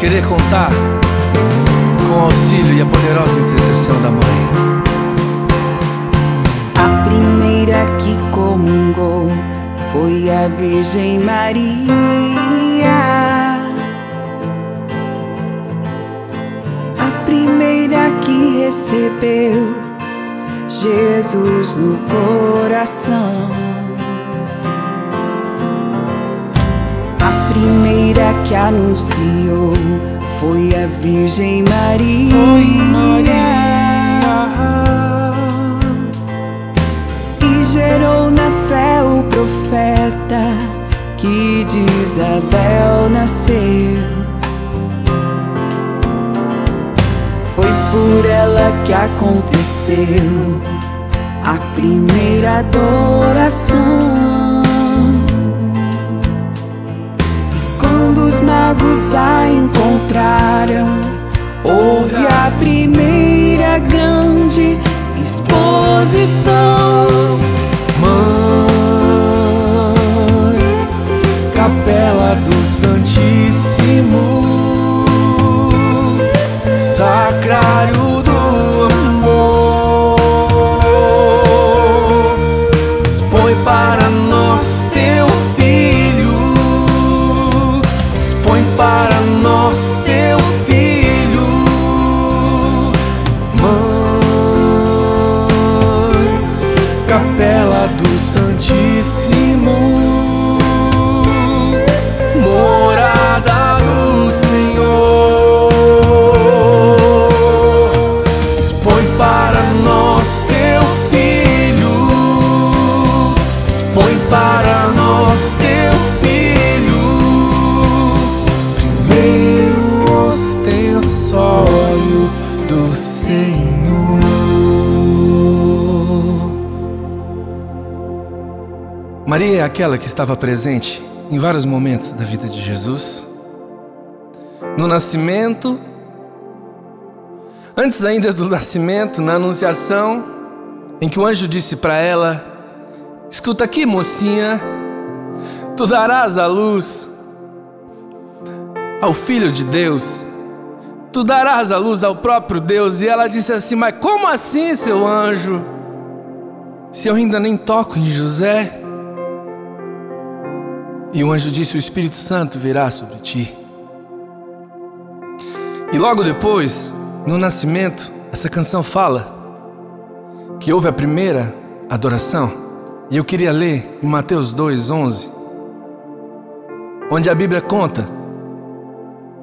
querer contar com o auxílio e a poderosa intercessão da mãe. A primeira que comungou foi a Virgem Maria. A primeira que recebeu Jesus no coração. A primeira que anunciou foi a Virgem Maria. E gerou na fé o profeta que de Isabel nasceu. Foi por ela que aconteceu a primeira adoração. Os magos a encontraram, houve a primeira grande exposição. Mãe, capela do Santíssimo, sacrário nós teu filho, expõe para nós teu filho, primeiro ostensório do Senhor. Maria é aquela que estava presente em vários momentos da vida de Jesus. No nascimento, antes ainda do nascimento, na anunciação, em que o anjo disse para ela: Escuta aqui, mocinha, tu darás a luz ao Filho de Deus, tu darás a luz ao próprio Deus. E ela disse assim: Mas como assim, seu anjo? Se eu ainda nem toco em José? E o anjo disse: O Espírito Santo virá sobre ti. E logo depois, no nascimento, essa canção fala que houve a primeira adoração. E eu queria ler em Mateus 2:11, onde a Bíblia conta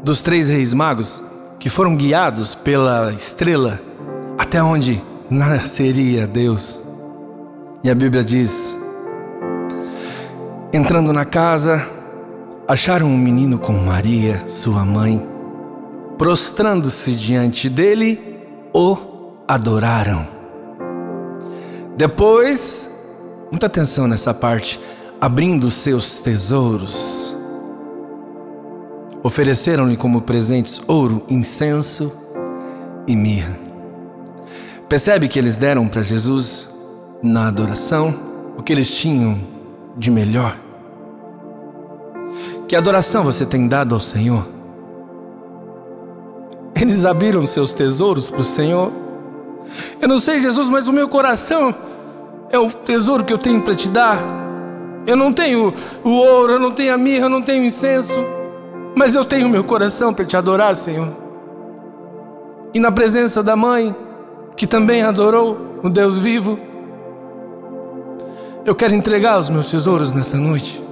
dos três reis magos que foram guiados pela estrela até onde nasceria Deus. E a Bíblia diz: Entrando na casa, acharam um menino com Maria, sua mãe. Prostrando-se diante dele, o adoraram. Depois, muita atenção nessa parte, abrindo seus tesouros, ofereceram-lhe como presentes ouro, incenso e mirra. Percebe que eles deram para Jesus na adoração o que eles tinham de melhor? Que adoração você tem dado ao Senhor? Eles abriram seus tesouros para o Senhor. Eu não sei, Jesus, mas o meu coração é o tesouro que eu tenho para te dar. Eu não tenho o ouro, eu não tenho a mirra, eu não tenho incenso, mas eu tenho o meu coração para te adorar, Senhor. E na presença da mãe, que também adorou o Deus vivo, eu quero entregar os meus tesouros nessa noite.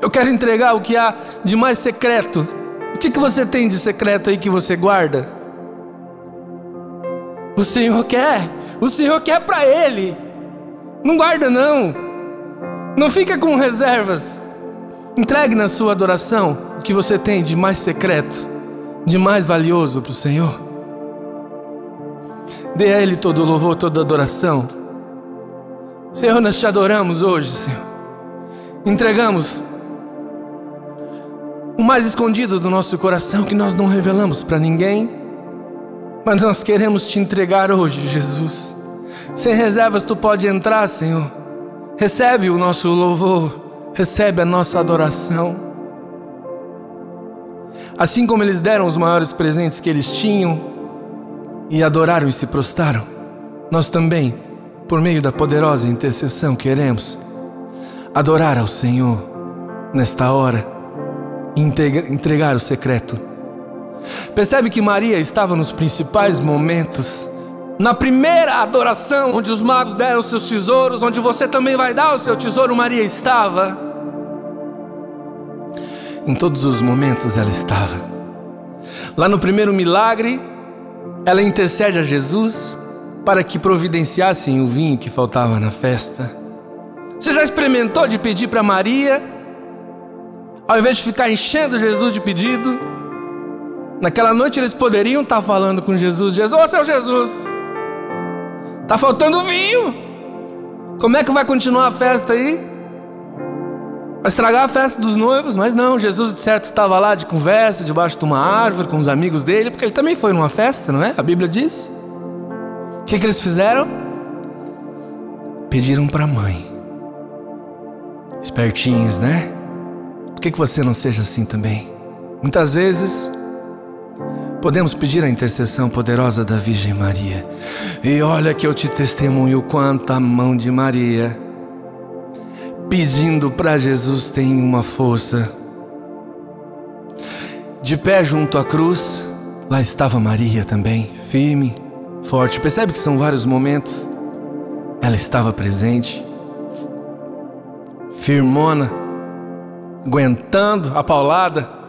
Eu quero entregar o que há de mais secreto. O que, que você tem de secreto aí que você guarda? O Senhor quer, o Senhor quer para Ele. Não guarda não. Não fica com reservas. Entregue na sua adoração o que você tem de mais secreto, de mais valioso para o Senhor. Dê a Ele todo louvor, toda adoração. Senhor, nós te adoramos hoje, Senhor. Entregamos o mais escondido do nosso coração que nós não revelamos para ninguém, mas nós queremos te entregar hoje, Jesus. Sem reservas, tu pode entrar, Senhor. Recebe o nosso louvor, recebe a nossa adoração. Assim como eles deram os maiores presentes que eles tinham e adoraram e se prostraram, nós também, por meio da poderosa intercessão, queremos adorar ao Senhor nesta hora entregar o secreto. Percebe que Maria estava nos principais momentos na primeira adoração, onde os magos deram seus tesouros, onde você também vai dar o seu tesouro, Maria estava. Em todos os momentos ela estava. Lá no primeiro milagre, ela intercede a Jesus para que providenciassem o vinho que faltava na festa. Você já experimentou de pedir para Maria, ao invés de ficar enchendo Jesus de pedido? Naquela noite eles poderiam estar falando com Jesus: Jesus, ô seu Jesus, Tá faltando vinho. Como é que vai continuar a festa aí? Vai estragar a festa dos noivos, mas não, Jesus de certo estava lá de conversa, debaixo de uma árvore, com os amigos dele, porque ele também foi numa festa, não é? A Bíblia diz. O que, que eles fizeram? Pediram para a mãe. Espertinhos, né? Por que, que você não seja assim também? Muitas vezes podemos pedir a intercessão poderosa da Virgem Maria. E olha que eu te testemunho quanto a mão de Maria, pedindo para Jesus, tem uma força. De pé junto à cruz, lá estava Maria também, firme, forte. Percebe que são vários momentos. Ela estava presente, firmona, aguentando a paulada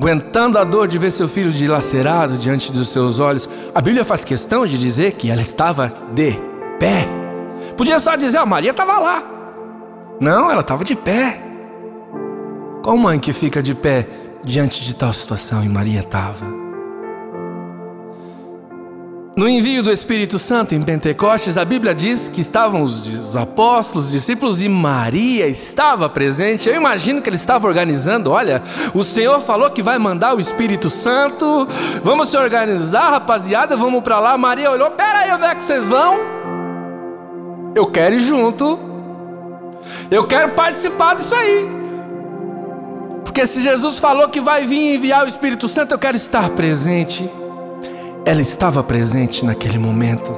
aguentando a dor de ver seu filho dilacerado diante dos seus olhos. A Bíblia faz questão de dizer que ela estava de pé. Podia só dizer, a Maria estava lá. Não, ela estava de pé. Qual mãe que fica de pé diante de tal situação e Maria estava? No envio do Espírito Santo em Pentecostes, a Bíblia diz que estavam os apóstolos, os discípulos e Maria estava presente. Eu imagino que ele estava organizando. Olha, o Senhor falou que vai mandar o Espírito Santo. Vamos se organizar, rapaziada, vamos para lá. Maria olhou: Pera aí, onde é que vocês vão? Eu quero ir junto. Eu quero participar disso aí. Porque se Jesus falou que vai vir enviar o Espírito Santo, eu quero estar presente. Ela estava presente naquele momento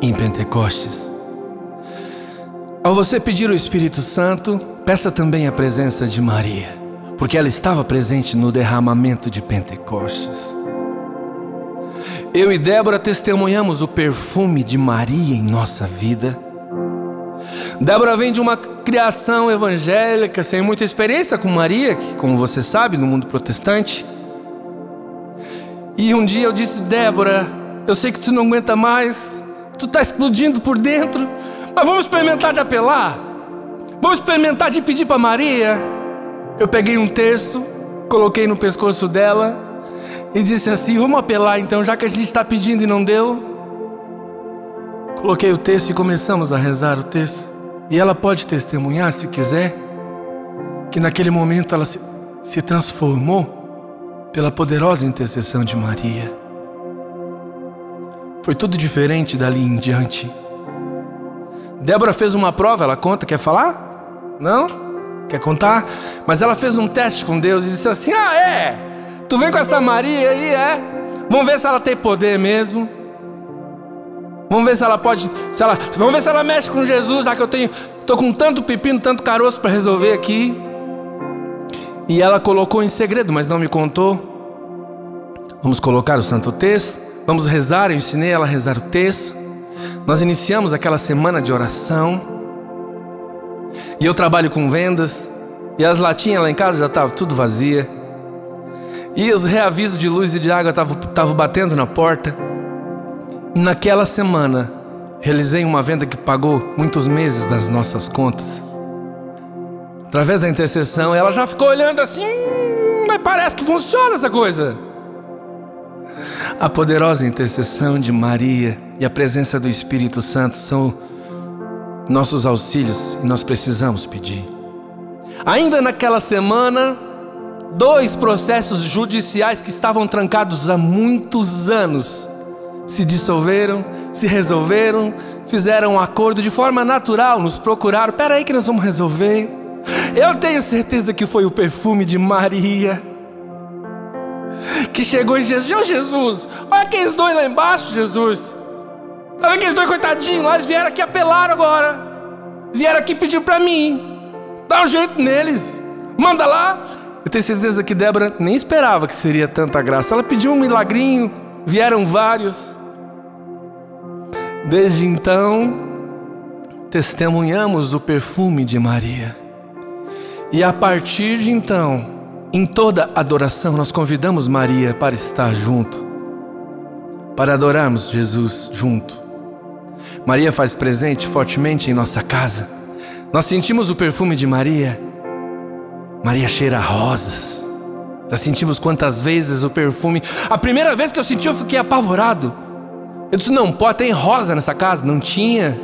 em Pentecostes. Ao você pedir o Espírito Santo, peça também a presença de Maria, porque ela estava presente no derramamento de Pentecostes. Eu e Débora testemunhamos o perfume de Maria em nossa vida. Débora vem de uma criação evangélica, sem muita experiência com Maria, que, como você sabe, no mundo protestante. E um dia eu disse, Débora, eu sei que tu não aguenta mais, tu está explodindo por dentro, mas vamos experimentar de apelar? Vamos experimentar de pedir para Maria? Eu peguei um terço, coloquei no pescoço dela e disse assim: Vamos apelar então, já que a gente está pedindo e não deu. Coloquei o texto e começamos a rezar o texto. E ela pode testemunhar, se quiser, que naquele momento ela se, se transformou pela poderosa intercessão de Maria. Foi tudo diferente dali em diante. Débora fez uma prova, ela conta, quer falar? Não? Quer contar? Mas ela fez um teste com Deus e disse assim: Ah, é? Tu vem com essa Maria aí, é? Vamos ver se ela tem poder mesmo. Vamos ver se ela pode, se ela, vamos ver se ela mexe com Jesus, já que eu tenho, tô com tanto pepino, tanto caroço para resolver aqui. E ela colocou em segredo, mas não me contou. Vamos colocar o santo texto, vamos rezar. Eu ensinei ela a rezar o texto. Nós iniciamos aquela semana de oração. E eu trabalho com vendas. E as latinhas lá em casa já estavam tudo vazia. E os reavisos de luz e de água estavam batendo na porta. E naquela semana, realizei uma venda que pagou muitos meses das nossas contas através da intercessão, ela já ficou olhando assim, hum, mas parece que funciona essa coisa. A poderosa intercessão de Maria e a presença do Espírito Santo são nossos auxílios e nós precisamos pedir. Ainda naquela semana, dois processos judiciais que estavam trancados há muitos anos se dissolveram, se resolveram, fizeram um acordo de forma natural, nos procuraram. Espera aí que nós vamos resolver. Eu tenho certeza que foi o perfume de Maria. que chegou em Jesus. Ô Jesus, olha aqueles dois lá embaixo, Jesus. Olha aqueles dois coitadinhos eles vieram aqui apelar agora. Vieram aqui pedir para mim. Dá um jeito neles. Manda lá. Eu tenho certeza que Débora nem esperava que seria tanta graça. Ela pediu um milagrinho, vieram vários. Desde então, testemunhamos o perfume de Maria. E a partir de então, em toda adoração, nós convidamos Maria para estar junto, para adorarmos Jesus junto. Maria faz presente fortemente em nossa casa. Nós sentimos o perfume de Maria. Maria cheira rosas. Já sentimos quantas vezes o perfume. A primeira vez que eu senti, eu fiquei apavorado. Eu disse: não pode, tem rosa nessa casa? Não tinha.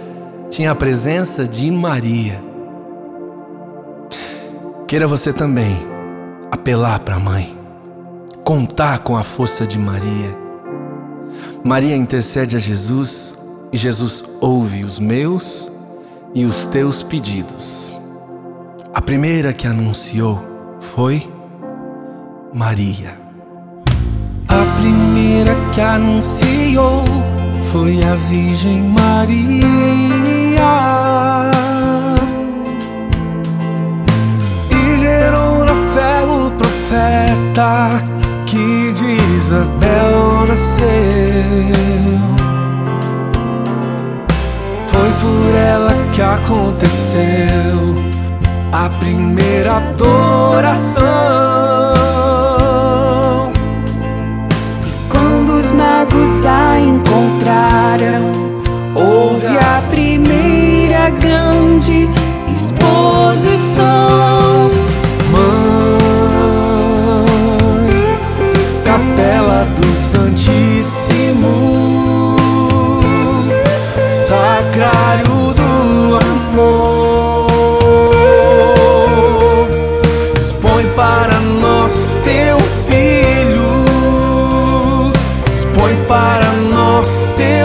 Tinha a presença de Maria. Queira você também apelar para a mãe, contar com a força de Maria. Maria intercede a Jesus e Jesus ouve os meus e os teus pedidos. A primeira que anunciou foi Maria. A primeira que anunciou foi a Virgem Maria. Adoração. teu filho, expõe para nós teu.